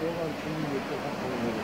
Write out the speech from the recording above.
들어간 주민이 또 갖고 있는